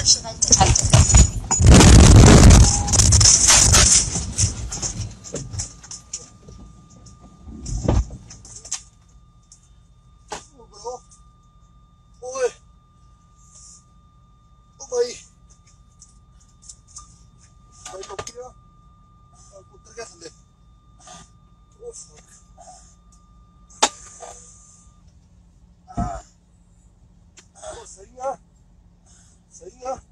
virtual detective. Yeah. Saya.